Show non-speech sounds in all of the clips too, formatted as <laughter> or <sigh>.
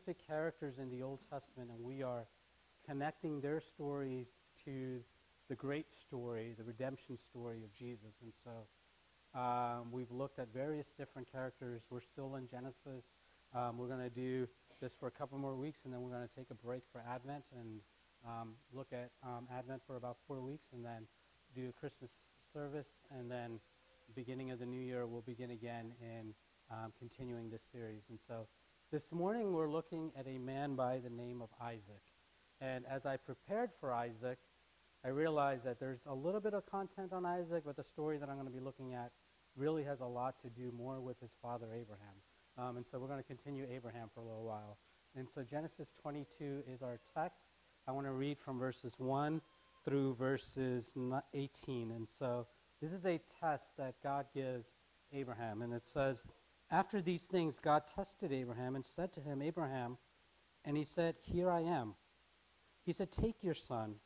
characters in the Old Testament, and we are connecting their stories to the great story, the redemption story of Jesus. And so um, we've looked at various different characters. We're still in Genesis. Um, we're going to do this for a couple more weeks, and then we're going to take a break for Advent and um, look at um, Advent for about four weeks, and then do a Christmas service, and then beginning of the new year, we'll begin again in um, continuing this series. And so this morning, we're looking at a man by the name of Isaac. And as I prepared for Isaac, I realized that there's a little bit of content on Isaac, but the story that I'm going to be looking at really has a lot to do more with his father Abraham. Um, and so we're going to continue Abraham for a little while. And so Genesis 22 is our text. I want to read from verses 1 through verses 18. And so this is a test that God gives Abraham. And it says, After these things, God tested Abraham and said to him, Abraham, and he said, Here I am. He said, Take your son,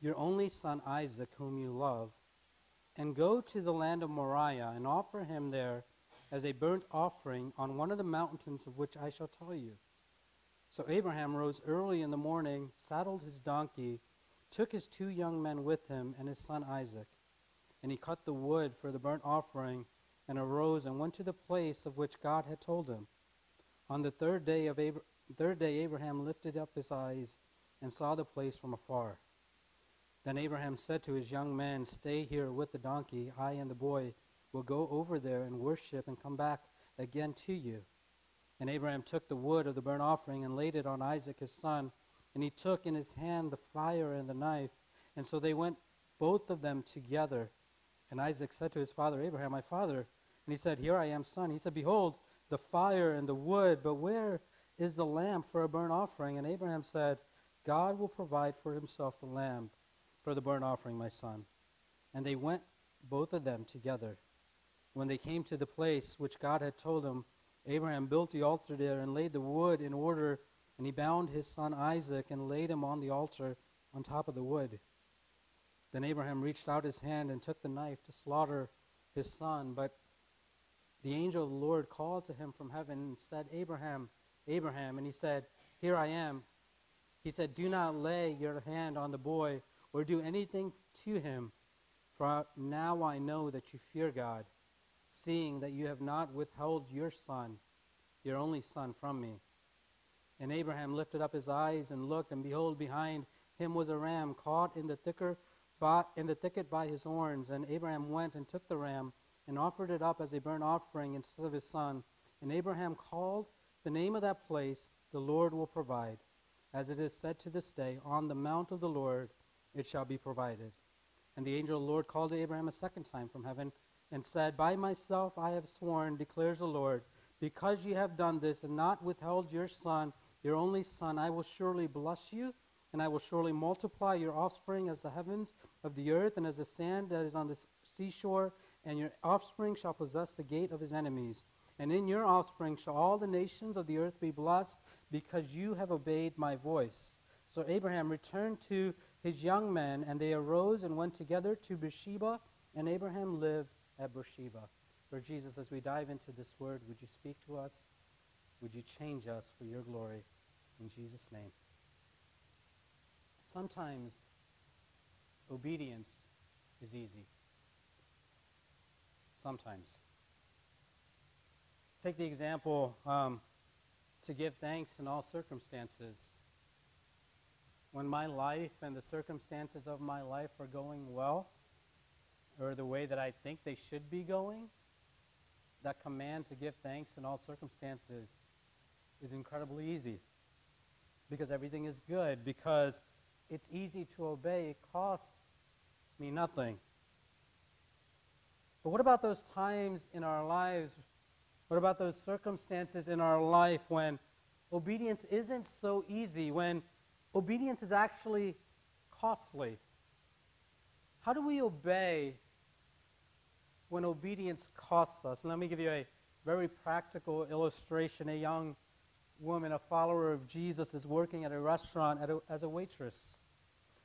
your only son Isaac, whom you love, and go to the land of Moriah and offer him there as a burnt offering on one of the mountains of which I shall tell you. So Abraham rose early in the morning, saddled his donkey, took his two young men with him, and his son Isaac. And he cut the wood for the burnt offering, and arose and went to the place of which God had told him. On the third day of Abra- third day Abraham lifted up his eyes and saw the place from afar. Then Abraham said to his young men, Stay here with the donkey, I and the boy will go over there and worship and come back again to you. And Abraham took the wood of the burnt offering and laid it on Isaac his son. And he took in his hand the fire and the knife. And so they went both of them together. And Isaac said to his father Abraham, My father. And he said, Here I am, son. He said, Behold, the fire and the wood, but where is the lamb for a burnt offering? And Abraham said, God will provide for himself the lamb for the burnt offering, my son. And they went both of them together. When they came to the place which God had told him, Abraham built the altar there and laid the wood in order, and he bound his son Isaac and laid him on the altar on top of the wood. Then Abraham reached out his hand and took the knife to slaughter his son. But the angel of the Lord called to him from heaven and said, Abraham, Abraham. And he said, Here I am. He said, Do not lay your hand on the boy or do anything to him, for now I know that you fear God seeing that you have not withheld your son, your only son, from me. And Abraham lifted up his eyes and looked, and behold, behind him was a ram caught in the, thicker in the thicket by his horns. And Abraham went and took the ram and offered it up as a burnt offering instead of his son. And Abraham called the name of that place, The Lord will provide. As it is said to this day, On the mount of the Lord it shall be provided. And the angel of the Lord called to Abraham a second time from heaven and said, By myself I have sworn, declares the Lord, because you have done this and not withheld your son, your only son, I will surely bless you, and I will surely multiply your offspring as the heavens of the earth and as the sand that is on the seashore, and your offspring shall possess the gate of his enemies. And in your offspring shall all the nations of the earth be blessed, because you have obeyed my voice. So Abraham returned to his young men, and they arose and went together to Beersheba, and Abraham lived at Beersheba. Lord Jesus, as we dive into this word, would you speak to us? Would you change us for your glory? In Jesus' name. Sometimes obedience is easy. Sometimes. Take the example um, to give thanks in all circumstances. When my life and the circumstances of my life are going well, or the way that I think they should be going, that command to give thanks in all circumstances is incredibly easy. Because everything is good, because it's easy to obey, it costs me nothing. But what about those times in our lives? What about those circumstances in our life when obedience isn't so easy, when obedience is actually costly? How do we obey when obedience costs us? let me give you a very practical illustration. A young woman, a follower of Jesus, is working at a restaurant at a, as a waitress.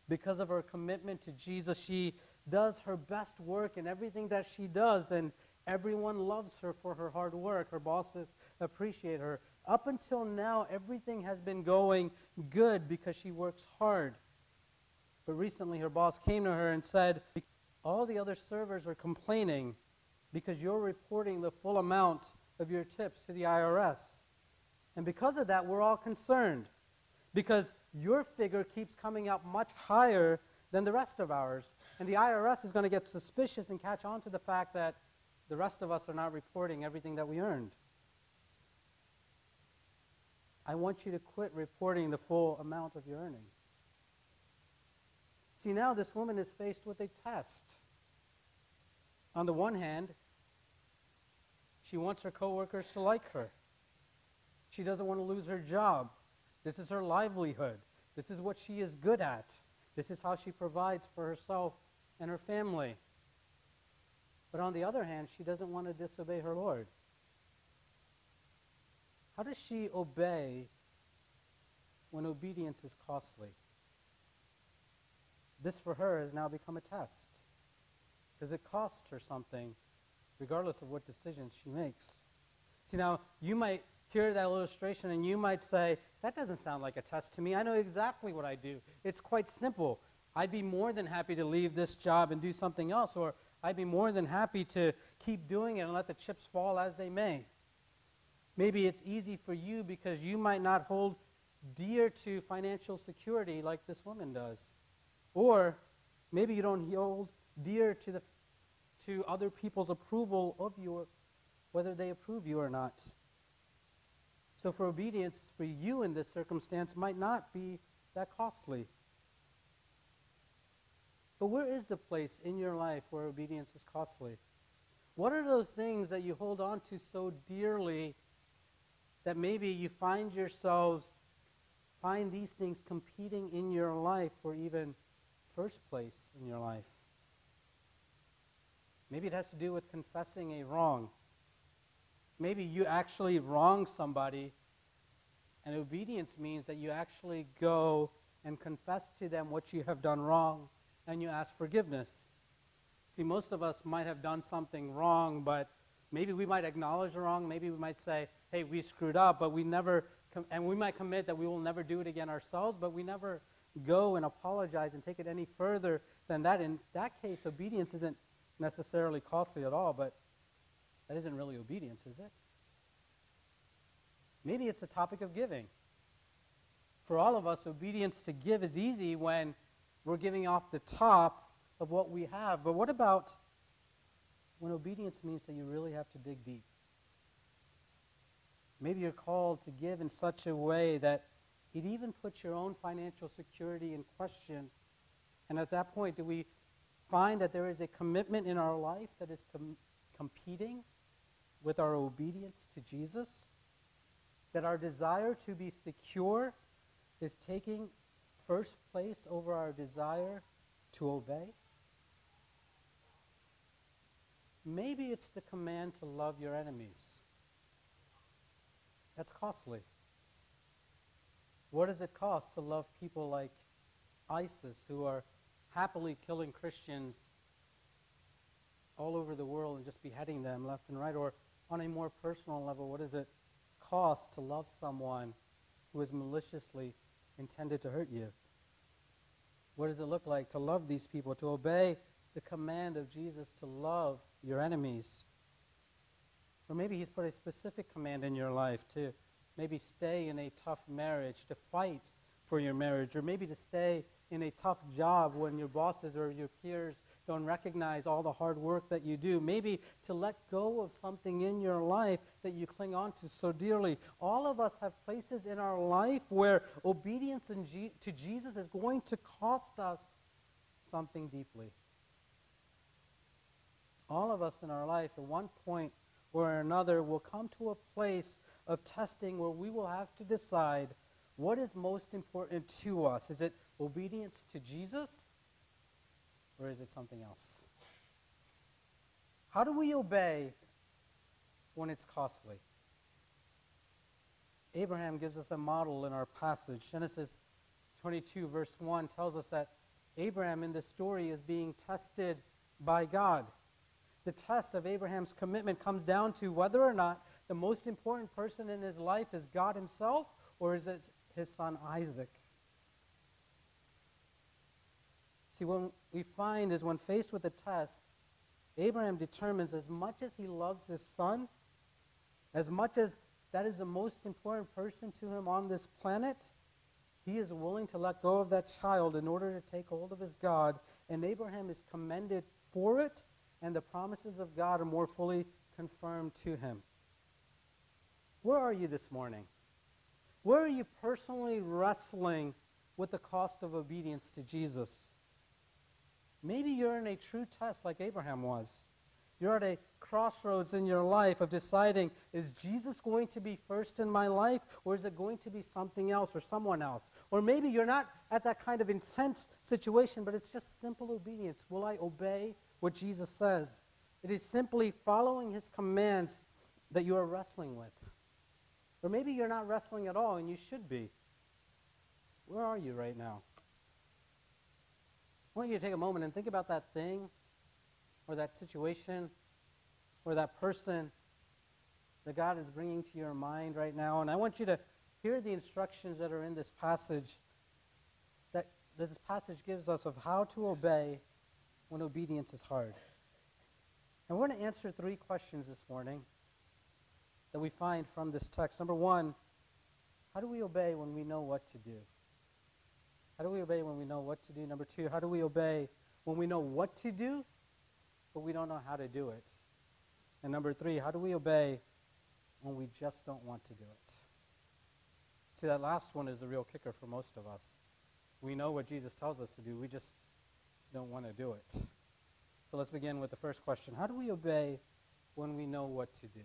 Because of her commitment to Jesus, she does her best work in everything that she does. And Everyone loves her for her hard work. Her bosses appreciate her. Up until now, everything has been going good because she works hard. But recently, her boss came to her and said, All the other servers are complaining because you're reporting the full amount of your tips to the IRS. And because of that, we're all concerned because your figure keeps coming out much higher than the rest of ours. And the IRS is going to get suspicious and catch on to the fact that the rest of us are not reporting everything that we earned. I want you to quit reporting the full amount of your earnings. See, now this woman is faced with a test. On the one hand, she wants her coworkers to like her. She doesn't want to lose her job. This is her livelihood. This is what she is good at. This is how she provides for herself and her family. But on the other hand, she doesn't want to disobey her Lord. How does she obey when obedience is costly? This for her has now become a test because it costs her something regardless of what decisions she makes. See, now, you might hear that illustration and you might say, that doesn't sound like a test to me. I know exactly what I do. It's quite simple. I'd be more than happy to leave this job and do something else, or I'd be more than happy to keep doing it and let the chips fall as they may. Maybe it's easy for you because you might not hold dear to financial security like this woman does. Or maybe you don't hold dear to, the, to other people's approval of you, whether they approve you or not. So, for obedience for you in this circumstance might not be that costly. But where is the place in your life where obedience is costly? What are those things that you hold on to so dearly that maybe you find yourselves, find these things competing in your life for even first place in your life? Maybe it has to do with confessing a wrong. Maybe you actually wrong somebody, and obedience means that you actually go and confess to them what you have done wrong and you ask forgiveness. See, most of us might have done something wrong, but maybe we might acknowledge the wrong. Maybe we might say, hey, we screwed up, but we never, and we might commit that we will never do it again ourselves, but we never go and apologize and take it any further than that. In that case, obedience isn't necessarily costly at all, but that isn't really obedience, is it? Maybe it's a topic of giving. For all of us, obedience to give is easy when we're giving off the top of what we have. But what about when obedience means that you really have to dig deep? Maybe you're called to give in such a way that it even puts your own financial security in question. And at that point, do we find that there is a commitment in our life that is com- competing with our obedience to Jesus? That our desire to be secure is taking first place over our desire to obey? Maybe it's the command to love your enemies. That's costly. What does it cost to love people like ISIS who are happily killing Christians all over the world and just beheading them left and right? Or on a more personal level, what does it cost to love someone who is maliciously intended to hurt you? What does it look like to love these people, to obey the command of Jesus to love your enemies? Or maybe he's put a specific command in your life to maybe stay in a tough marriage, to fight for your marriage, or maybe to stay in a tough job when your bosses or your peers don't recognize all the hard work that you do. Maybe to let go of something in your life that you cling on to so dearly. All of us have places in our life where obedience to Jesus is going to cost us something deeply. All of us in our life, at one point or another, will come to a place of testing where we will have to decide what is most important to us. Is it obedience to Jesus? Or is it something else? How do we obey when it's costly? Abraham gives us a model in our passage. Genesis 22, verse 1 tells us that Abraham in this story is being tested by God. the test of Abraham's commitment comes down to whether or not the most important person in his life is God himself or is it his son Isaac? See, what we find is when faced with a test, Abraham determines as much as he loves his son, as much as that is the most important person to him on this planet, he is willing to let go of that child in order to take hold of his God. And Abraham is commended for it, and the promises of God are more fully confirmed to him. Where are you this morning? Where are you personally wrestling with the cost of obedience to Jesus? Maybe you're in a true test like Abraham was. You're at a crossroads in your life of deciding is Jesus going to be first in my life or is it going to be something else or someone else? Or maybe you're not at that kind of intense situation, but it's just simple obedience. Will I obey what Jesus says? It is simply following his commands that you are wrestling with. Or maybe you're not wrestling at all and you should be. Where are you right now? I want you to take a moment and think about that thing or that situation or that person that God is bringing to your mind right now. And I want you to hear the instructions that are in this passage that, that this passage gives us of how to obey when obedience is hard. And we're going to answer three questions this morning that we find from this text. Number one, how do we obey when we know what to do? How do we obey when we know what to do? Number two, how do we obey when we know what to do, but we don't know how to do it? And number three, how do we obey when we just don't want to do it? See, that last one is the real kicker for most of us. We know what Jesus tells us to do, we just don't want to do it. So let's begin with the first question How do we obey when we know what to do?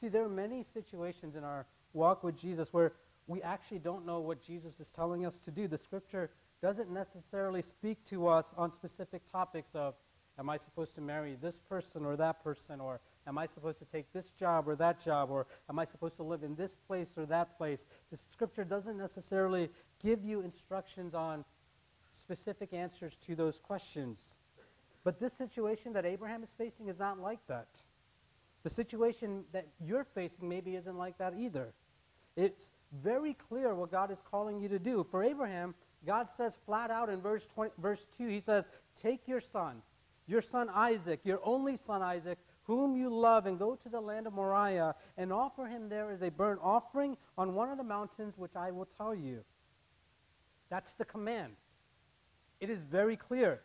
See, there are many situations in our walk with Jesus where we actually don't know what Jesus is telling us to do. The scripture doesn't necessarily speak to us on specific topics of, am I supposed to marry this person or that person, or am I supposed to take this job or that job, or am I supposed to live in this place or that place? The scripture doesn't necessarily give you instructions on specific answers to those questions. But this situation that Abraham is facing is not like that. The situation that you're facing maybe isn't like that either. It's very clear what God is calling you to do. For Abraham, God says flat out in verse, 20, verse 2, He says, Take your son, your son Isaac, your only son Isaac, whom you love, and go to the land of Moriah and offer him there as a burnt offering on one of the mountains which I will tell you. That's the command. It is very clear.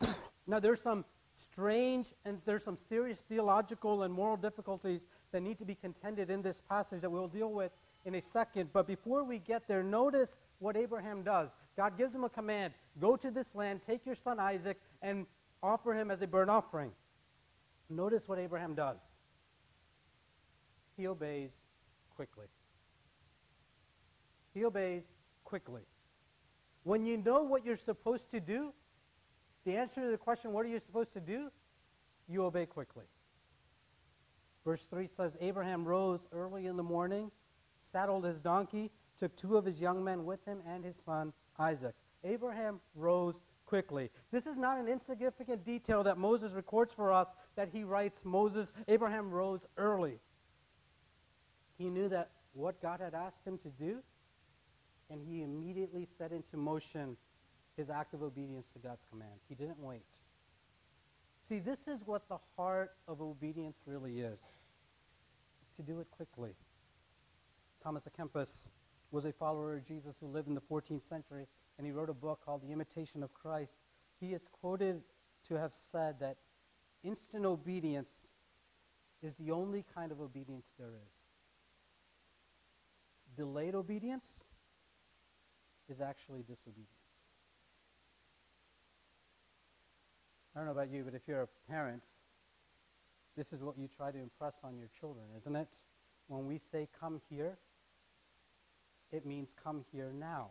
<clears throat> now, there's some strange and there's some serious theological and moral difficulties that need to be contended in this passage that we'll deal with in a second. But before we get there, notice what Abraham does. God gives him a command go to this land, take your son Isaac, and offer him as a burnt offering. Notice what Abraham does. He obeys quickly. He obeys quickly. When you know what you're supposed to do, the answer to the question, what are you supposed to do? You obey quickly. Verse 3 says Abraham rose early in the morning, saddled his donkey, took two of his young men with him, and his son Isaac. Abraham rose quickly. This is not an insignificant detail that Moses records for us that he writes Moses, Abraham rose early. He knew that what God had asked him to do, and he immediately set into motion his act of obedience to God's command. He didn't wait. See, this is what the heart of obedience really is to do it quickly. Thomas à Kempis was a follower of Jesus who lived in the 14th century, and he wrote a book called The Imitation of Christ. He is quoted to have said that instant obedience is the only kind of obedience there is. Delayed obedience is actually disobedience. I don't know about you, but if you're a parent, this is what you try to impress on your children, isn't it? When we say come here, it means come here now.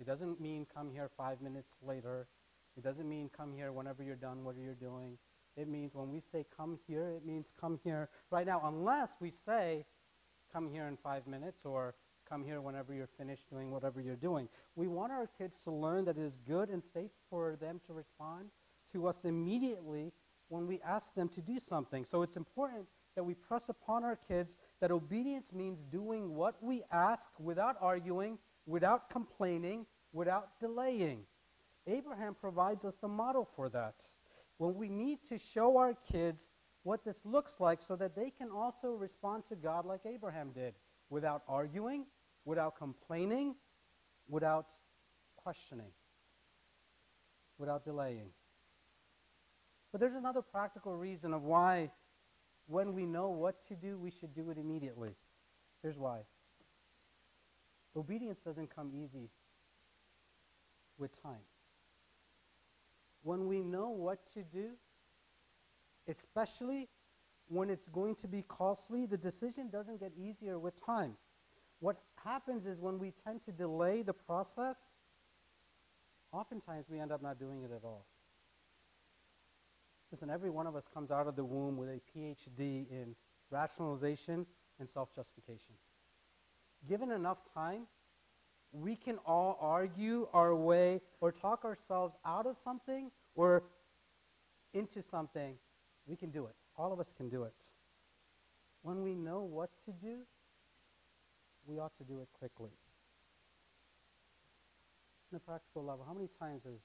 It doesn't mean come here five minutes later. It doesn't mean come here whenever you're done what you're doing. It means when we say come here, it means come here right now, unless we say come here in five minutes or come here whenever you're finished doing whatever you're doing. We want our kids to learn that it is good and safe for them to respond to us immediately when we ask them to do something. So it's important that we press upon our kids that obedience means doing what we ask without arguing, without complaining, without delaying. Abraham provides us the model for that. When we need to show our kids what this looks like so that they can also respond to God like Abraham did, without arguing, without complaining, without questioning, without delaying. But there's another practical reason of why, when we know what to do, we should do it immediately. Here's why obedience doesn't come easy with time. When we know what to do, especially when it's going to be costly, the decision doesn't get easier with time. What happens is when we tend to delay the process, oftentimes we end up not doing it at all. Listen, every one of us comes out of the womb with a PhD in rationalization and self justification. Given enough time, we can all argue our way or talk ourselves out of something or into something. We can do it. All of us can do it. When we know what to do, we ought to do it quickly. On a practical level, how many times has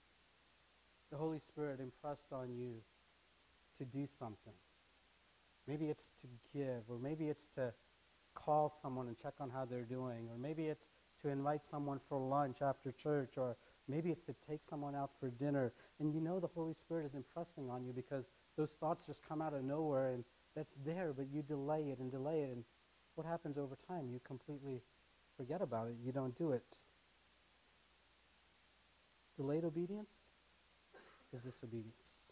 the Holy Spirit impressed on you to do something. Maybe it's to give, or maybe it's to call someone and check on how they're doing, or maybe it's to invite someone for lunch after church, or maybe it's to take someone out for dinner. And you know the Holy Spirit is impressing on you because those thoughts just come out of nowhere and that's there, but you delay it and delay it. And what happens over time? You completely forget about it. You don't do it. Delayed obedience is disobedience.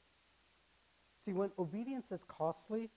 See, when obedience is costly,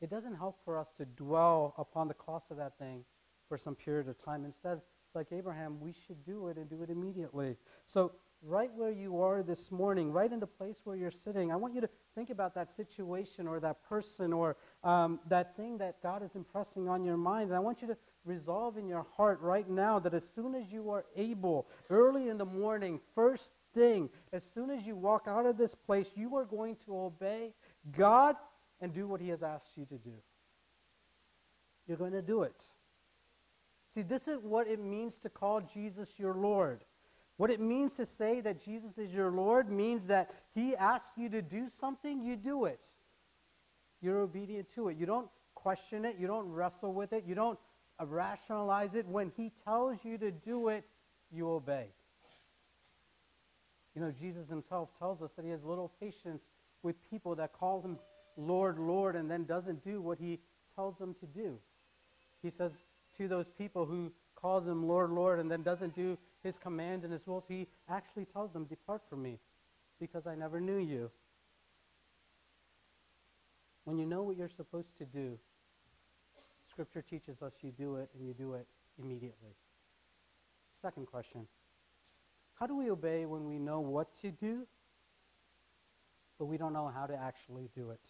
it doesn't help for us to dwell upon the cost of that thing for some period of time. Instead, like Abraham, we should do it and do it immediately. So, right where you are this morning, right in the place where you're sitting, I want you to think about that situation or that person or um, that thing that God is impressing on your mind. And I want you to resolve in your heart right now that as soon as you are able, early in the morning, first thing. As soon as you walk out of this place, you are going to obey God and do what He has asked you to do. You're going to do it. See, this is what it means to call Jesus your Lord. What it means to say that Jesus is your Lord means that He asks you to do something, you do it. You're obedient to it. You don't question it, you don't wrestle with it, you don't rationalize it. When He tells you to do it, you obey. You know, Jesus himself tells us that he has little patience with people that call him Lord, Lord, and then doesn't do what he tells them to do. He says to those people who calls him Lord, Lord, and then doesn't do his commands and his rules, he actually tells them, Depart from me, because I never knew you. When you know what you're supposed to do, Scripture teaches us you do it and you do it immediately. Second question how do we obey when we know what to do, but we don't know how to actually do it?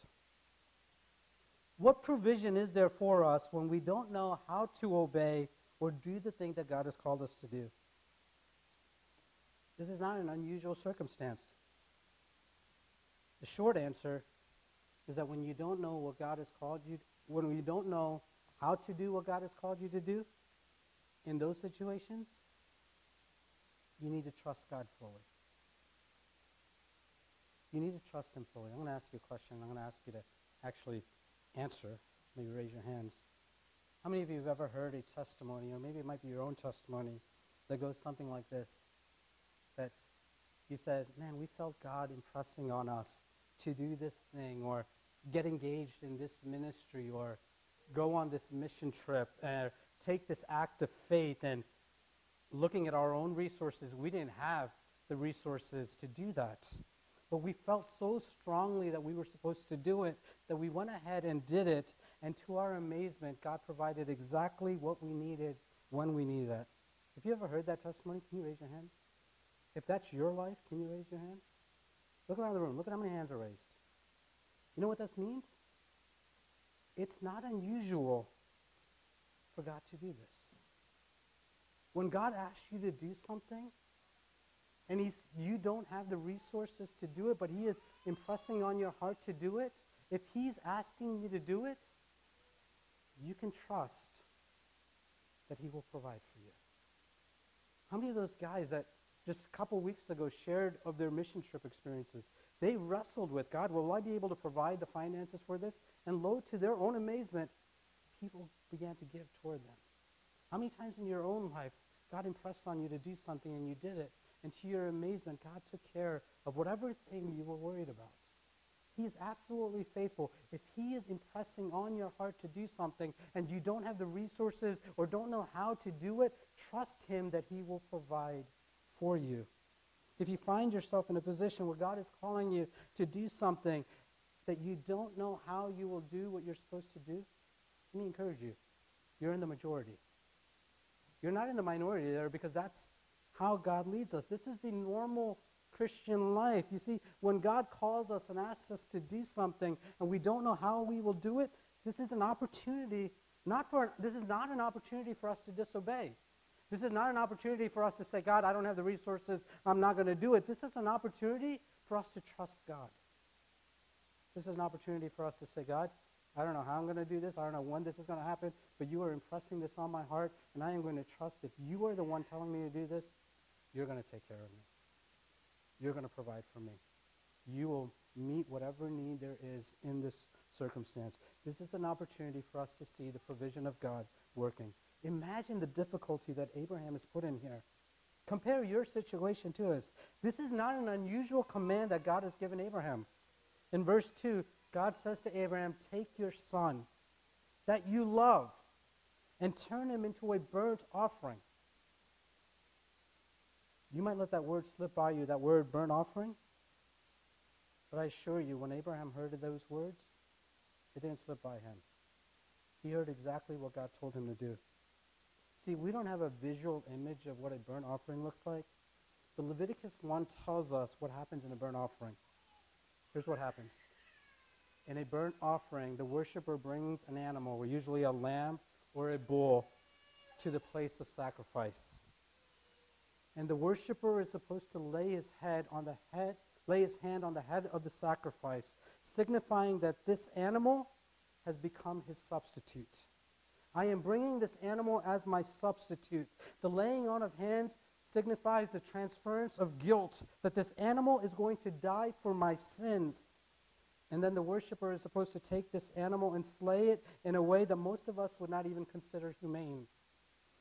What provision is there for us when we don't know how to obey or do the thing that God has called us to do? This is not an unusual circumstance. The short answer is that when you don't know what God has called you, when you don't know how to do what God has called you to do, in those situations, you need to trust God fully. You need to trust Him fully. I'm going to ask you a question. I'm going to ask you to actually answer. Maybe raise your hands. How many of you have ever heard a testimony, or maybe it might be your own testimony, that goes something like this? That you said, Man, we felt God impressing on us to do this thing, or get engaged in this ministry, or go on this mission trip, or take this act of faith and looking at our own resources, we didn't have the resources to do that. But we felt so strongly that we were supposed to do it that we went ahead and did it. And to our amazement, God provided exactly what we needed when we needed it. Have you ever heard that testimony? Can you raise your hand? If that's your life, can you raise your hand? Look around the room. Look at how many hands are raised. You know what that means? It's not unusual for God to do this. When God asks you to do something, and he's, you don't have the resources to do it, but he is impressing on your heart to do it, if he's asking you to do it, you can trust that he will provide for you. How many of those guys that just a couple weeks ago shared of their mission trip experiences? They wrestled with God, will I be able to provide the finances for this? And lo, to their own amazement, people began to give toward them. How many times in your own life God impressed on you to do something and you did it, and to your amazement, God took care of whatever thing you were worried about? He is absolutely faithful. If He is impressing on your heart to do something and you don't have the resources or don't know how to do it, trust Him that He will provide for you. If you find yourself in a position where God is calling you to do something that you don't know how you will do what you're supposed to do, let me encourage you. You're in the majority. You're not in the minority there because that's how God leads us. This is the normal Christian life. You see, when God calls us and asks us to do something and we don't know how we will do it, this is an opportunity, not for this is not an opportunity for us to disobey. This is not an opportunity for us to say, God, I don't have the resources, I'm not going to do it. This is an opportunity for us to trust God. This is an opportunity for us to say, God, I don't know how I'm going to do this. I don't know when this is going to happen, but you are impressing this on my heart, and I am going to trust if you are the one telling me to do this, you're going to take care of me. You're going to provide for me. You will meet whatever need there is in this circumstance. This is an opportunity for us to see the provision of God working. Imagine the difficulty that Abraham has put in here. Compare your situation to us. This is not an unusual command that God has given Abraham. In verse 2, God says to Abraham, Take your son that you love and turn him into a burnt offering. You might let that word slip by you, that word burnt offering. But I assure you, when Abraham heard those words, it didn't slip by him. He heard exactly what God told him to do. See, we don't have a visual image of what a burnt offering looks like. But Leviticus 1 tells us what happens in a burnt offering. Here's what happens. In a burnt offering, the worshiper brings an animal, usually a lamb or a bull, to the place of sacrifice. And the worshiper is supposed to lay his head on the head, lay his hand on the head of the sacrifice, signifying that this animal has become his substitute. I am bringing this animal as my substitute. The laying on of hands signifies the transference of guilt, that this animal is going to die for my sins. And then the worshiper is supposed to take this animal and slay it in a way that most of us would not even consider humane.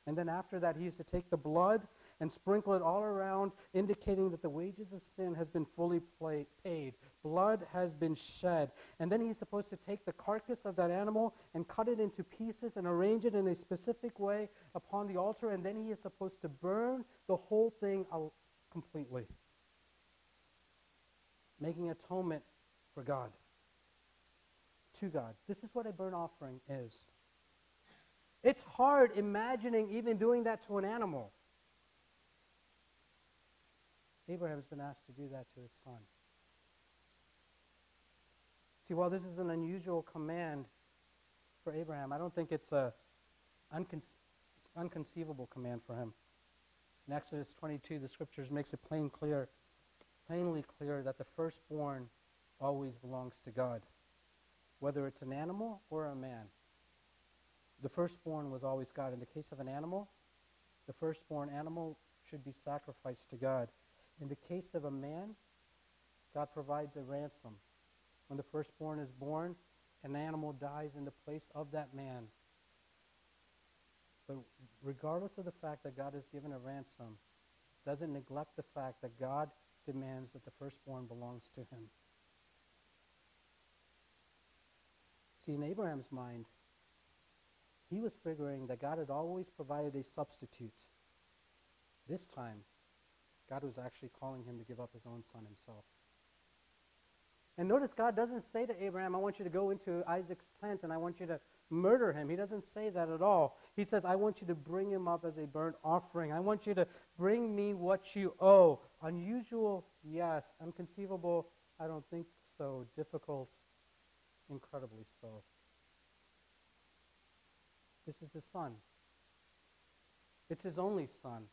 And then after that, he is to take the blood and sprinkle it all around, indicating that the wages of sin has been fully play, paid. Blood has been shed. And then he's supposed to take the carcass of that animal and cut it into pieces and arrange it in a specific way upon the altar. And then he is supposed to burn the whole thing completely, making atonement for God, to God. This is what a burnt offering is. It's hard imagining even doing that to an animal. Abraham's been asked to do that to his son. See, while this is an unusual command for Abraham, I don't think it's a unconce- unconceivable command for him. In Exodus 22, the scriptures makes it plain clear, plainly clear that the firstborn always belongs to God, whether it's an animal or a man. The firstborn was always God. In the case of an animal, the firstborn animal should be sacrificed to God. In the case of a man, God provides a ransom. When the firstborn is born, an animal dies in the place of that man. But regardless of the fact that God has given a ransom, doesn't neglect the fact that God demands that the firstborn belongs to him. See, in Abraham's mind, he was figuring that God had always provided a substitute. This time, God was actually calling him to give up his own son himself. And notice God doesn't say to Abraham, I want you to go into Isaac's tent and I want you to murder him. He doesn't say that at all. He says, I want you to bring him up as a burnt offering. I want you to bring me what you owe. Unusual, yes. Unconceivable, I don't think so. Difficult, incredibly so. This is his son. It's his only son.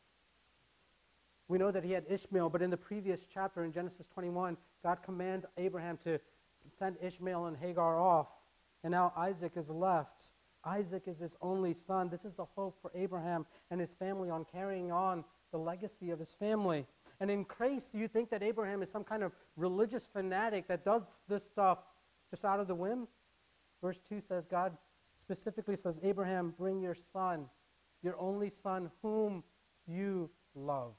We know that he had Ishmael, but in the previous chapter in Genesis 21, God commands Abraham to send Ishmael and Hagar off. And now Isaac is left. Isaac is his only son. This is the hope for Abraham and his family on carrying on the legacy of his family. And in case you think that Abraham is some kind of religious fanatic that does this stuff just out of the whim, verse 2 says, God specifically says, Abraham, bring your son, your only son, whom you love.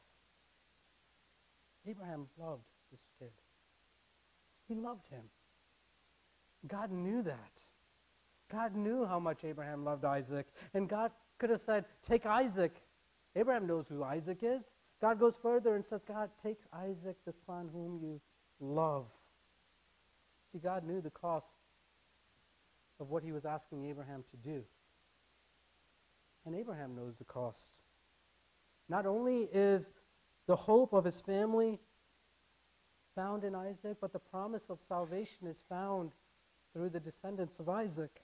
Abraham loved this kid. He loved him. God knew that. God knew how much Abraham loved Isaac. And God could have said, Take Isaac. Abraham knows who Isaac is. God goes further and says, God, take Isaac, the son whom you love. See, God knew the cost of what he was asking Abraham to do. And Abraham knows the cost. Not only is the hope of his family found in Isaac, but the promise of salvation is found through the descendants of Isaac.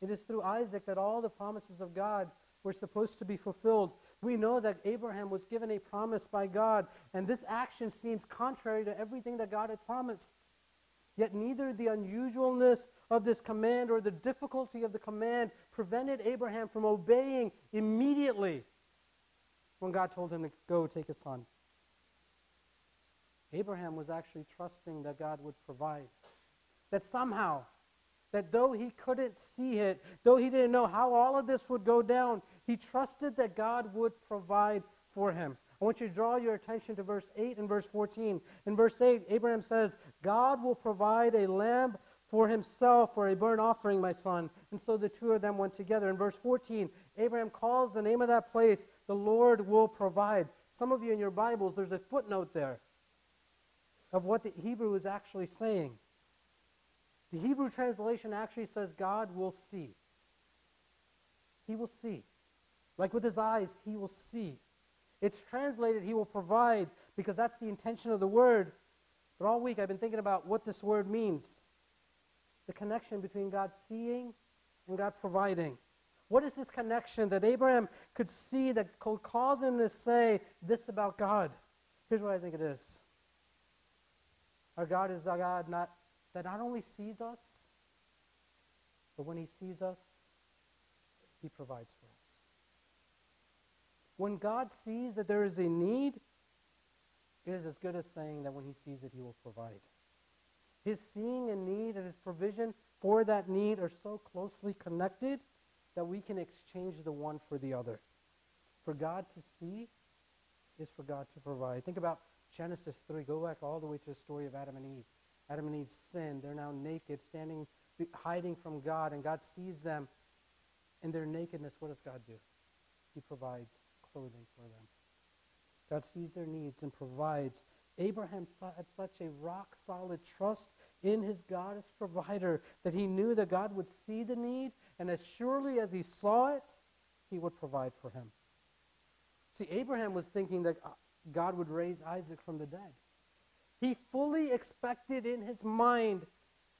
It is through Isaac that all the promises of God were supposed to be fulfilled. We know that Abraham was given a promise by God, and this action seems contrary to everything that God had promised. Yet neither the unusualness of this command or the difficulty of the command prevented Abraham from obeying immediately when God told him to go take his son. Abraham was actually trusting that God would provide. That somehow, that though he couldn't see it, though he didn't know how all of this would go down, he trusted that God would provide for him. I want you to draw your attention to verse 8 and verse 14. In verse 8, Abraham says, God will provide a lamb for himself for a burnt offering, my son. And so the two of them went together. In verse 14, Abraham calls the name of that place, the Lord will provide. Some of you in your Bibles, there's a footnote there of what the Hebrew is actually saying. The Hebrew translation actually says, God will see. He will see. Like with his eyes, he will see. It's translated, he will provide, because that's the intention of the word. But all week I've been thinking about what this word means the connection between God seeing and God providing. What is this connection that Abraham could see that could cause him to say this about God? Here's what I think it is. Our God is a God not, that not only sees us, but when he sees us, he provides. When God sees that there is a need, it is as good as saying that when he sees it, he will provide. His seeing a need and his provision for that need are so closely connected that we can exchange the one for the other. For God to see is for God to provide. Think about Genesis 3. Go back all the way to the story of Adam and Eve. Adam and Eve sinned. They're now naked, standing, hiding from God, and God sees them in their nakedness. What does God do? He provides clothing for them. God sees their needs and provides. Abraham had such a rock solid trust in his God as provider that he knew that God would see the need, and as surely as he saw it, he would provide for him. See, Abraham was thinking that uh, God would raise Isaac from the dead. He fully expected in his mind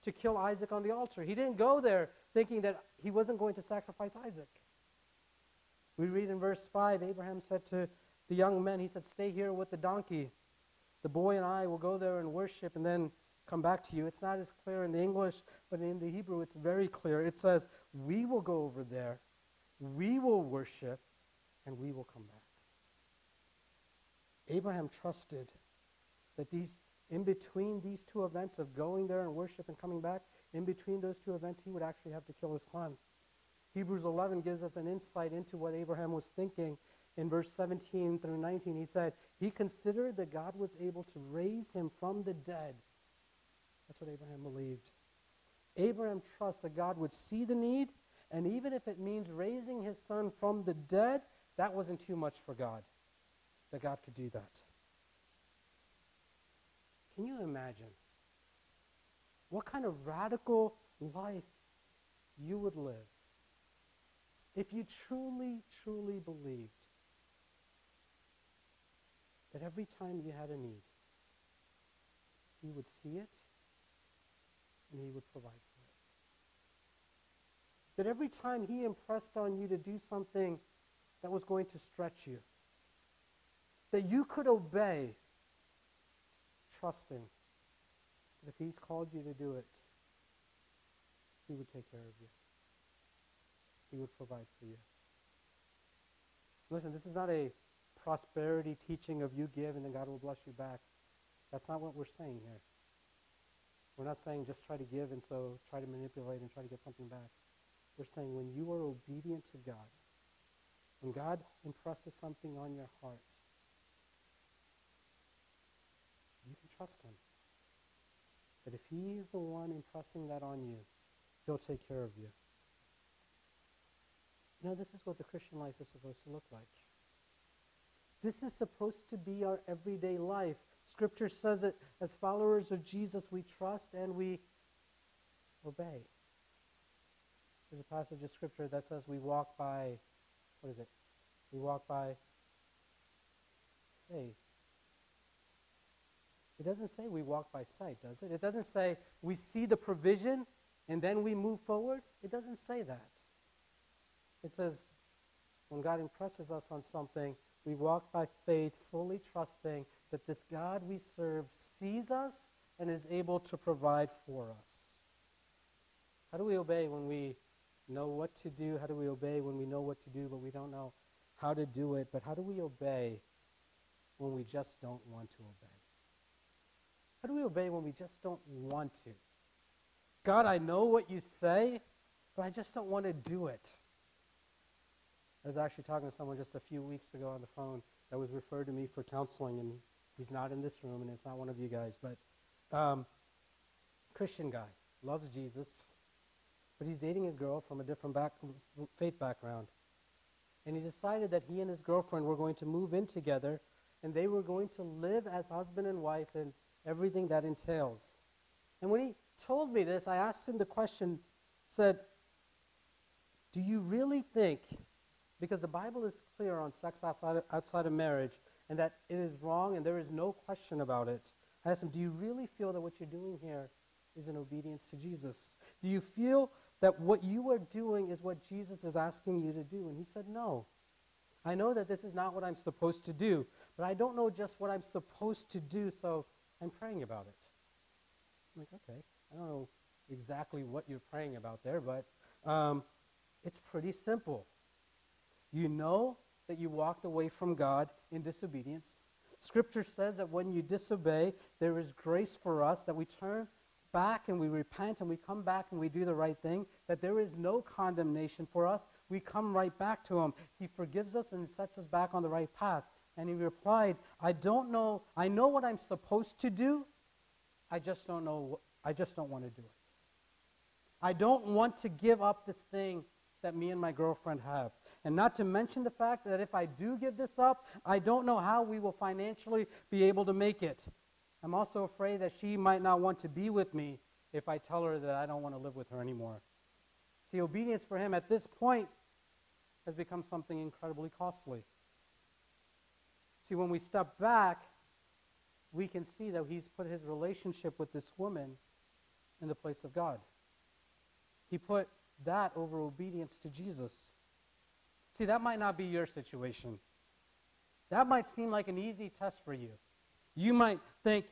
to kill Isaac on the altar. He didn't go there thinking that he wasn't going to sacrifice Isaac. We read in verse 5 Abraham said to the young men, He said, Stay here with the donkey. The boy and I will go there and worship and then come back to you. It's not as clear in the English, but in the Hebrew it's very clear. It says, We will go over there, we will worship, and we will come back. Abraham trusted that these in between these two events of going there and worship and coming back, in between those two events, he would actually have to kill his son. Hebrews 11 gives us an insight into what Abraham was thinking. In verse 17 through 19, he said, He considered that God was able to raise him from the dead. That's what Abraham believed. Abraham trusts that God would see the need, and even if it means raising his son from the dead, that wasn't too much for God, that God could do that. Can you imagine what kind of radical life you would live if you truly, truly believed that every time you had a need, He would see it and He would provide for it. That every time He impressed on you to do something that was going to stretch you, that you could obey, trusting that if He's called you to do it, He would take care of you. He would provide for you. Listen, this is not a prosperity teaching of you give and then God will bless you back. That's not what we're saying here. We're not saying just try to give and so try to manipulate and try to get something back. We're saying when you are obedient to God, when God impresses something on your heart, you can trust Him. That if He is the one impressing that on you, He'll take care of you. Know, this is what the Christian life is supposed to look like. This is supposed to be our everyday life. Scripture says it as followers of Jesus, we trust and we obey. There's a passage of Scripture that says we walk by, what is it? We walk by faith. It doesn't say we walk by sight, does it? It doesn't say we see the provision and then we move forward. It doesn't say that. It says when God impresses us on something, we walk by faith, fully trusting that this God we serve sees us and is able to provide for us. How do we obey when we know what to do? How do we obey when we know what to do, but we don't know how to do it? But how do we obey when we just don't want to obey? How do we obey when we just don't want to? God, I know what you say, but I just don't want to do it. I was actually talking to someone just a few weeks ago on the phone that was referred to me for counseling, and he's not in this room, and it's not one of you guys, but um, Christian guy, loves Jesus, but he's dating a girl from a different back, faith background. And he decided that he and his girlfriend were going to move in together, and they were going to live as husband and wife and everything that entails. And when he told me this, I asked him the question, said, Do you really think because the Bible is clear on sex outside of, outside of marriage and that it is wrong and there is no question about it. I asked him, Do you really feel that what you're doing here is in obedience to Jesus? Do you feel that what you are doing is what Jesus is asking you to do? And he said, No. I know that this is not what I'm supposed to do, but I don't know just what I'm supposed to do, so I'm praying about it. I'm like, okay, I don't know exactly what you're praying about there, but um, it's pretty simple. You know that you walked away from God in disobedience. Scripture says that when you disobey, there is grace for us, that we turn back and we repent and we come back and we do the right thing, that there is no condemnation for us. We come right back to Him. He forgives us and sets us back on the right path. And he replied, I don't know, I know what I'm supposed to do. I just don't know, I just don't want to do it. I don't want to give up this thing that me and my girlfriend have. And not to mention the fact that if I do give this up, I don't know how we will financially be able to make it. I'm also afraid that she might not want to be with me if I tell her that I don't want to live with her anymore. See, obedience for him at this point has become something incredibly costly. See, when we step back, we can see that he's put his relationship with this woman in the place of God. He put that over obedience to Jesus. See, that might not be your situation. That might seem like an easy test for you. You might think,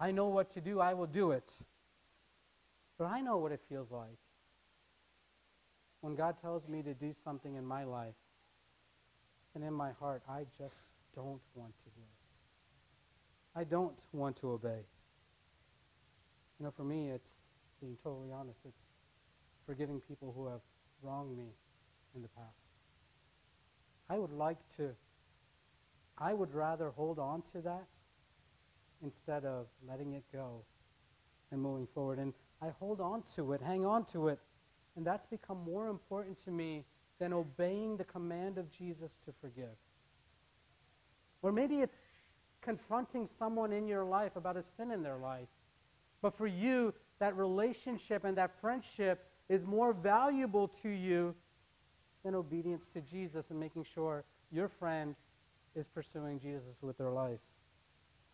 I know what to do, I will do it. But I know what it feels like when God tells me to do something in my life, and in my heart, I just don't want to do it. I don't want to obey. You know, for me, it's being totally honest, it's forgiving people who have wronged me in the past. I would like to, I would rather hold on to that instead of letting it go and moving forward. And I hold on to it, hang on to it. And that's become more important to me than obeying the command of Jesus to forgive. Or maybe it's confronting someone in your life about a sin in their life. But for you, that relationship and that friendship is more valuable to you than obedience to Jesus and making sure your friend is pursuing Jesus with their life.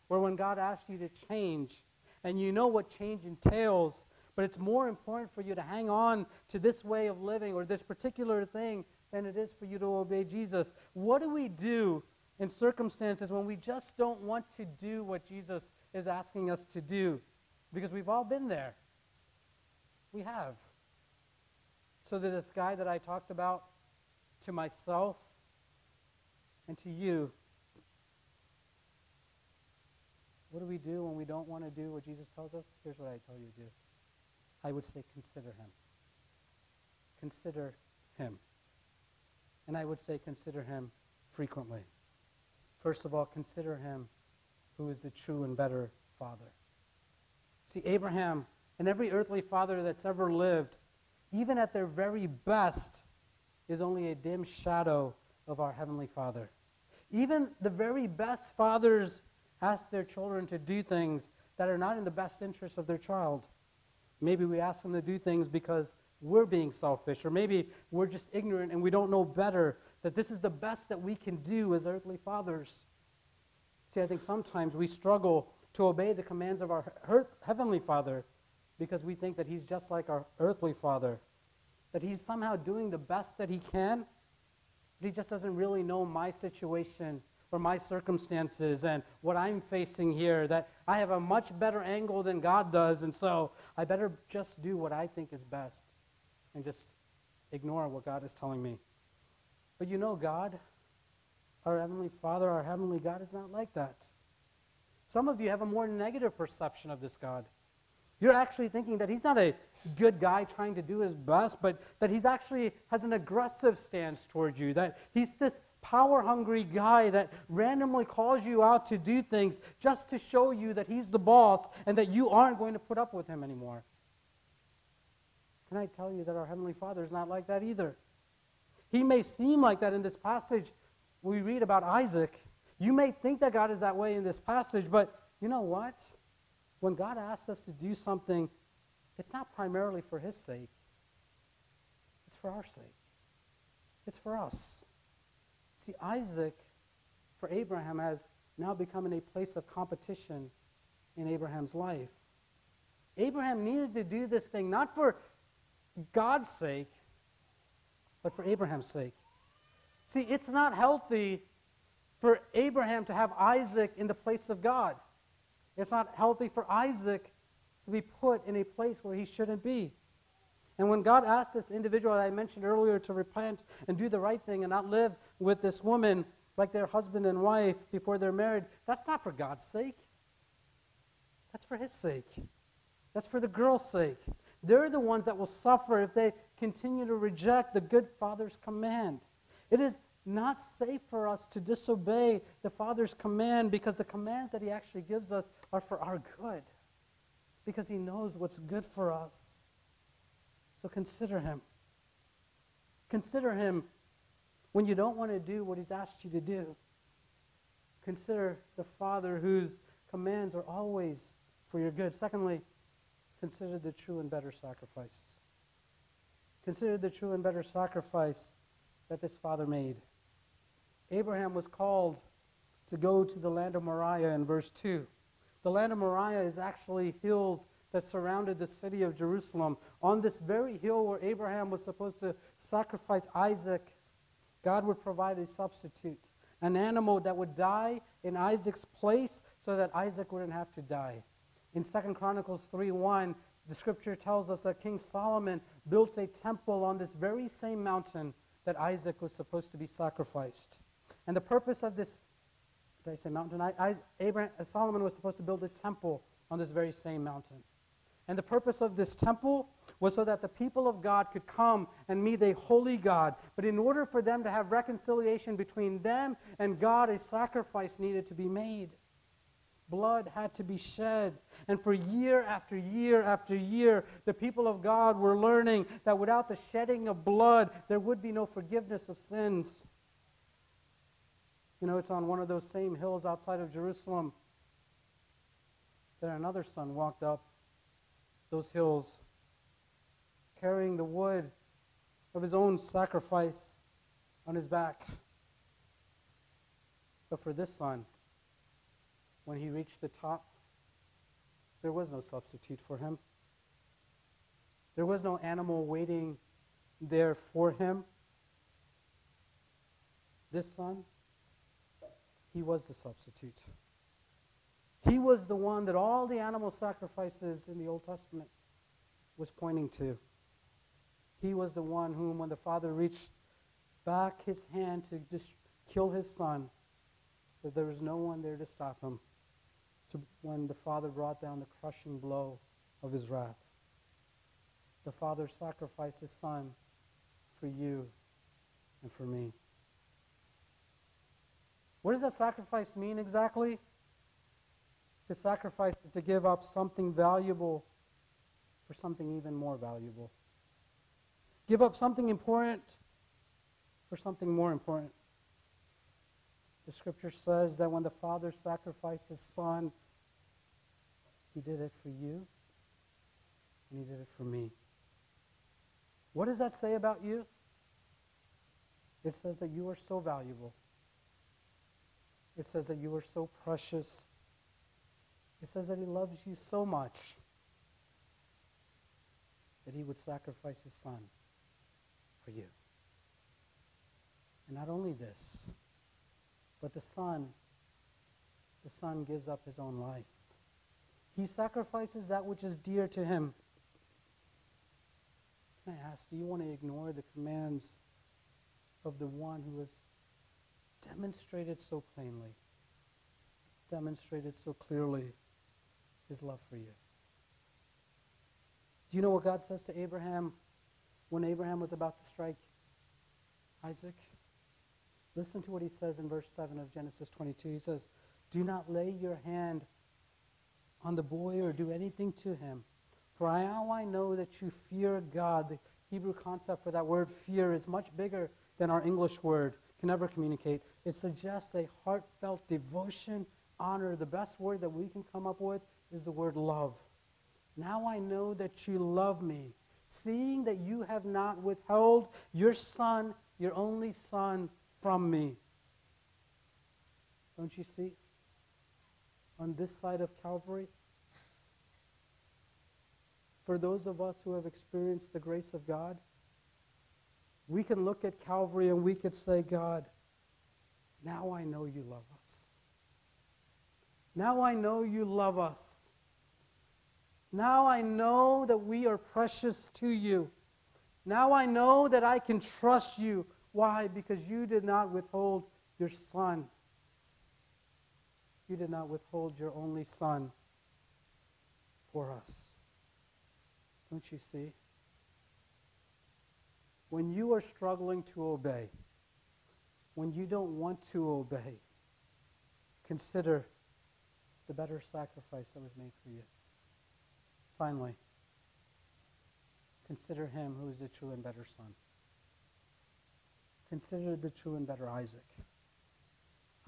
Or when God asks you to change and you know what change entails, but it's more important for you to hang on to this way of living or this particular thing than it is for you to obey Jesus. What do we do in circumstances when we just don't want to do what Jesus is asking us to do because we've all been there. We have. So this guy that I talked about to myself and to you, what do we do when we don't want to do what Jesus tells us? Here's what I tell you to do. I would say consider him. Consider him. And I would say consider him frequently. First of all, consider him who is the true and better father. See, Abraham and every earthly father that's ever lived, even at their very best, is only a dim shadow of our Heavenly Father. Even the very best fathers ask their children to do things that are not in the best interest of their child. Maybe we ask them to do things because we're being selfish, or maybe we're just ignorant and we don't know better that this is the best that we can do as earthly fathers. See, I think sometimes we struggle to obey the commands of our heavenly Father because we think that He's just like our earthly Father, that He's somehow doing the best that He can, but He just doesn't really know my situation or my circumstances and what I'm facing here, that I have a much better angle than God does, and so I better just do what I think is best and just ignore what God is telling me. But you know, God, our Heavenly Father, our Heavenly God is not like that. Some of you have a more negative perception of this God. You're actually thinking that He's not a good guy trying to do his best, but that He's actually has an aggressive stance towards you, that He's this power hungry guy that randomly calls you out to do things just to show you that he's the boss and that you aren't going to put up with him anymore. Can I tell you that our Heavenly Father is not like that either? He may seem like that in this passage we read about Isaac. You may think that God is that way in this passage, but you know what? When God asks us to do something, it's not primarily for His sake, it's for our sake. It's for us. See, Isaac, for Abraham, has now become in a place of competition in Abraham's life. Abraham needed to do this thing not for God's sake, but for Abraham's sake. See, it's not healthy for Abraham to have Isaac in the place of God. It's not healthy for Isaac to be put in a place where he shouldn't be. And when God asked this individual that I mentioned earlier to repent and do the right thing and not live with this woman like their husband and wife before they're married, that's not for God's sake. That's for his sake. That's for the girl's sake. They're the ones that will suffer if they continue to reject the good father's command. It is not safe for us to disobey the father's command because the commands that he actually gives us are for our good, because he knows what's good for us. So consider him. Consider him when you don't want to do what he's asked you to do. Consider the Father whose commands are always for your good. Secondly, consider the true and better sacrifice. Consider the true and better sacrifice that this father made. Abraham was called to go to the land of Moriah in verse 2. The land of Moriah is actually hills that surrounded the city of Jerusalem. On this very hill where Abraham was supposed to sacrifice Isaac, God would provide a substitute, an animal that would die in Isaac's place so that Isaac wouldn't have to die. In 2 Chronicles 3:1, the scripture tells us that King Solomon built a temple on this very same mountain that Isaac was supposed to be sacrificed. And the purpose of this, I say mountain? I, I, Abraham, uh, Solomon was supposed to build a temple on this very same mountain. And the purpose of this temple was so that the people of God could come and meet a holy God. But in order for them to have reconciliation between them and God, a sacrifice needed to be made. Blood had to be shed. And for year after year after year, the people of God were learning that without the shedding of blood, there would be no forgiveness of sins. You know, it's on one of those same hills outside of Jerusalem that another son walked up those hills, carrying the wood of his own sacrifice on his back. But for this son, when he reached the top, there was no substitute for him. There was no animal waiting there for him. This son, He was the substitute. He was the one that all the animal sacrifices in the Old Testament was pointing to. He was the one whom, when the Father reached back his hand to just kill his son, that there was no one there to stop him to, when the Father brought down the crushing blow of his wrath. The Father sacrificed his Son for you and for me. What does that sacrifice mean exactly? To sacrifice is to give up something valuable for something even more valuable. Give up something important for something more important. The scripture says that when the Father sacrificed his Son, he did it for you and he did it for me. What does that say about you? It says that you are so valuable. It says that you are so precious. It says that he loves you so much that he would sacrifice his son for you. And not only this, but the son, the son gives up his own life. He sacrifices that which is dear to him. Can I ask, do you want to ignore the commands of the one who has demonstrated so plainly, demonstrated so clearly his love for you? Do you know what God says to Abraham when Abraham was about to strike Isaac? Listen to what he says in verse 7 of Genesis 22. He says, Do not lay your hand on the boy or do anything to him. For now I know that you fear God. The Hebrew concept for that word fear is much bigger than our English word can ever communicate. It suggests a heartfelt devotion, honor. The best word that we can come up with is the word love. Now I know that you love me, seeing that you have not withheld your son, your only son, from me. Don't you see? On this side of Calvary, for those of us who have experienced the grace of God, we can look at Calvary and we could say, God, now I know you love us. Now I know you love us. Now I know that we are precious to you. Now I know that I can trust you why? Because you did not withhold your son. You did not withhold your only son for us. Don't you see? When you are struggling to obey, when you don't want to obey, consider the better sacrifice that was made for you. Finally, consider him who is the true and better son. Consider the true and better Isaac.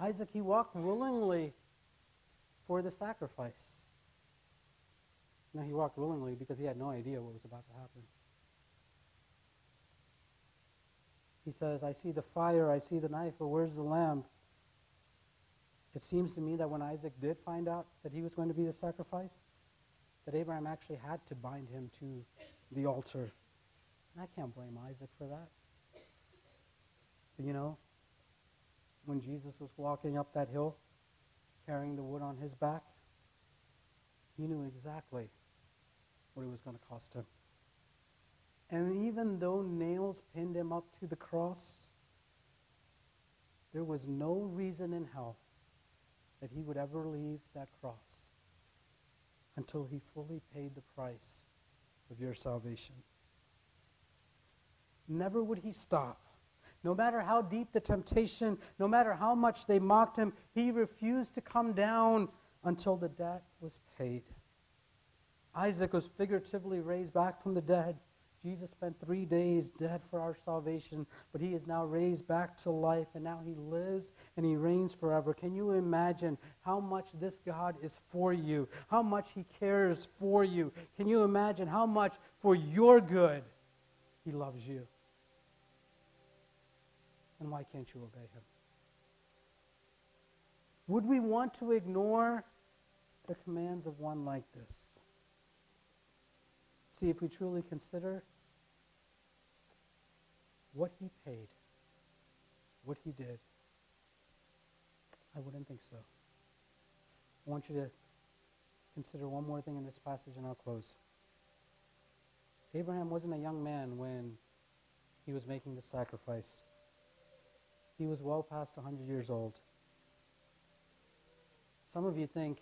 Isaac, he walked willingly for the sacrifice. Now, he walked willingly because he had no idea what was about to happen. He says, I see the fire, I see the knife, but where's the lamb? It seems to me that when Isaac did find out that he was going to be the sacrifice, that Abraham actually had to bind him to the altar. And I can't blame Isaac for that. But you know, when Jesus was walking up that hill, carrying the wood on his back, he knew exactly what it was going to cost him. And even though nails pinned him up to the cross, there was no reason in hell that he would ever leave that cross until he fully paid the price of your salvation. Never would he stop no matter how deep the temptation, no matter how much they mocked him, he refused to come down until the debt was paid. Isaac was figuratively raised back from the dead. Jesus spent three days dead for our salvation, but he is now raised back to life, and now he lives and he reigns forever. Can you imagine how much this God is for you? How much he cares for you? Can you imagine how much for your good he loves you? And why can't you obey him? Would we want to ignore the commands of one like this? See, if we truly consider what he paid, what he did, I wouldn't think so. I want you to consider one more thing in this passage and I'll close. Abraham wasn't a young man when he was making the sacrifice. He was well past 100 years old. Some of you think,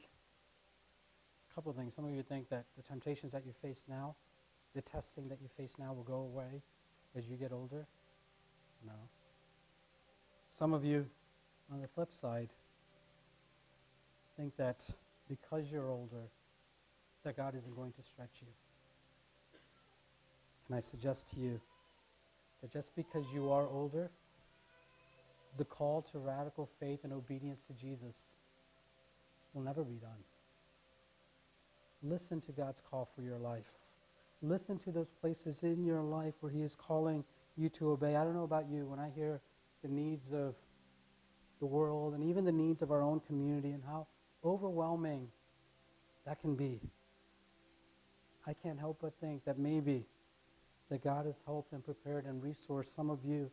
a couple of things. Some of you think that the temptations that you face now, the testing that you face now will go away as you get older. No. Some of you, on the flip side, think that because you're older, that God isn't going to stretch you. And I suggest to you that just because you are older, the call to radical faith and obedience to Jesus will never be done. Listen to God's call for your life. Listen to those places in your life where He is calling you to obey. I don't know about you, when I hear the needs of the world and even the needs of our own community and how overwhelming that can be, I can't help but think that maybe that God has helped and prepared and resourced some of you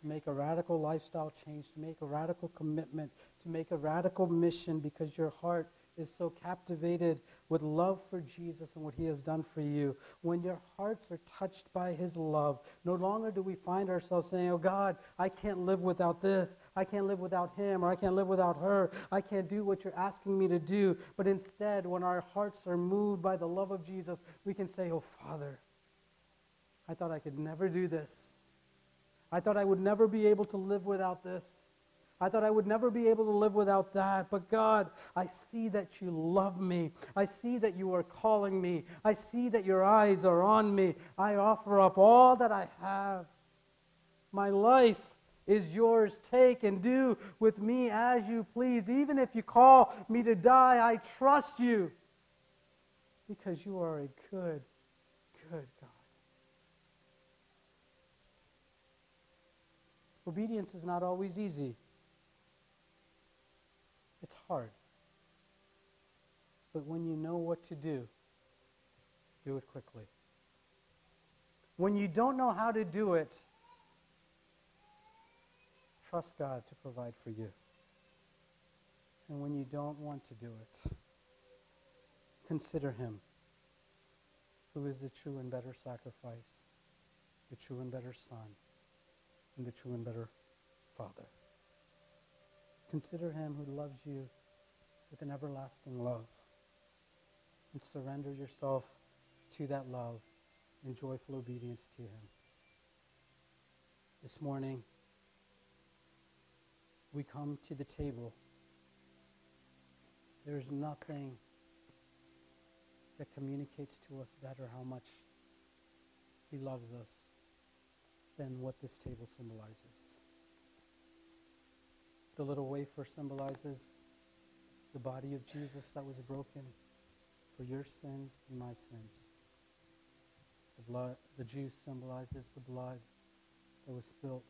to make a radical lifestyle change, to make a radical commitment, to make a radical mission because your heart is so captivated with love for Jesus and what he has done for you. When your hearts are touched by his love, no longer do we find ourselves saying, Oh God, I can't live without this. I can't live without him, or I can't live without her. I can't do what you're asking me to do. But instead, when our hearts are moved by the love of Jesus, we can say, Oh Father, I thought I could never do this. I thought I would never be able to live without this. I thought I would never be able to live without that. But God, I see that you love me. I see that you are calling me. I see that your eyes are on me. I offer up all that I have. My life is yours. Take and do with me as you please. Even if you call me to die, I trust you because you are a good, good God. Obedience is not always easy. It's hard. But when you know what to do, do it quickly. When you don't know how to do it, trust God to provide for you. And when you don't want to do it, consider Him, who is the true and better sacrifice, the true and better Son, and the true and better Father. Consider him who loves you with an everlasting love. And surrender yourself to that love in joyful obedience to him. This morning, we come to the table. There's nothing that communicates to us better how much he loves us than what this table symbolizes. The little wafer symbolizes the body of Jesus that was broken for your sins and my sins. The blood, the juice symbolizes the blood that was spilt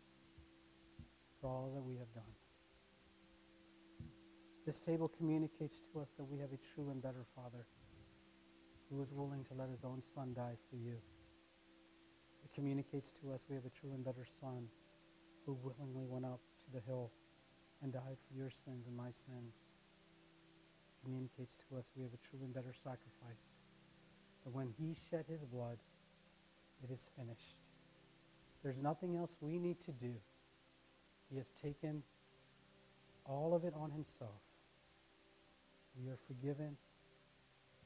for all that we have done. This table communicates to us that we have a true and better Father who was willing to let his own Son die for you. It communicates to us we have a true and better Son who willingly went up to the hill and died for your sins and my sins communicates to us we have a true and better sacrifice. That when he shed his blood, it is finished. There's nothing else we need to do. He has taken all of it on himself. We are forgiven,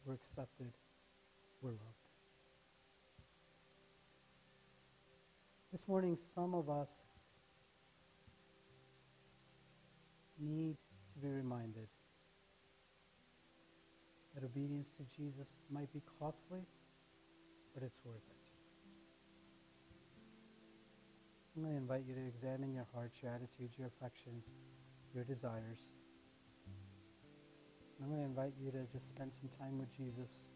we're accepted, we're loved. This morning, some of us need to be reminded that obedience to Jesus might be costly, but it's worth it. I'm going to invite you to examine your hearts, your attitudes, your affections, your desires. I'm going to invite you to just spend some time with Jesus.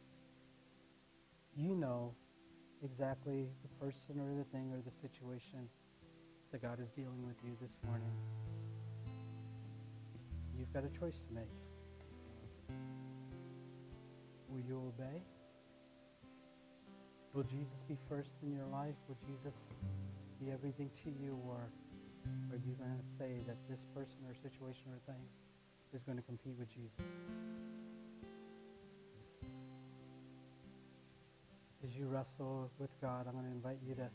You know exactly the person or the thing or the situation that God is dealing with you this morning. You've got a choice to make. Will you obey? Will Jesus be first in your life? Will Jesus be everything to you? Or Or are you going to say that this person or situation or thing is going to compete with Jesus? As you wrestle with God, I'm going to invite you to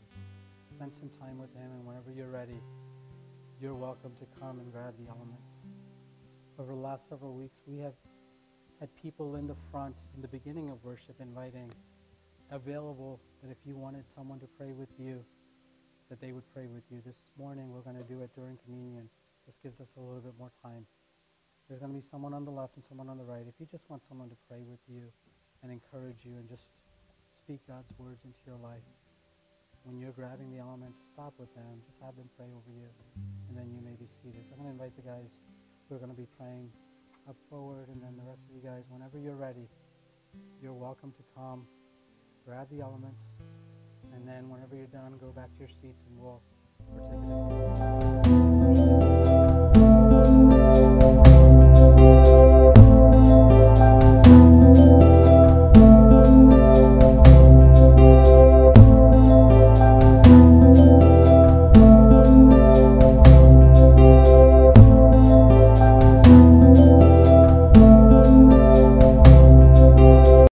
spend some time with Him, and whenever you're ready, you're welcome to come and grab the elements. Over the last several weeks, we have had people in the front in the beginning of worship inviting available that if you wanted someone to pray with you, that they would pray with you. This morning, we're going to do it during communion. This gives us a little bit more time. There's going to be someone on the left and someone on the right. If you just want someone to pray with you and encourage you and just speak God's words into your life, when you're grabbing the elements, stop with them. Just have them pray over you, and then you may be seated. So I'm going to invite the guys who are going to be playing up forward, and then the rest of you guys, whenever you're ready, you're welcome to come, grab the elements, and then whenever you're done, go back to your seats and we'll partake of the table.